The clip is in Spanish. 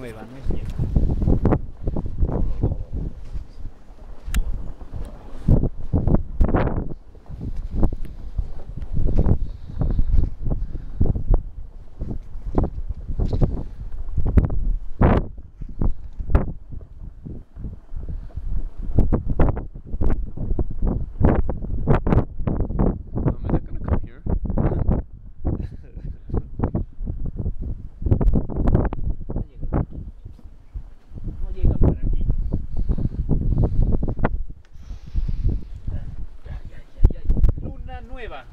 nueva, no es vieja. 对吧。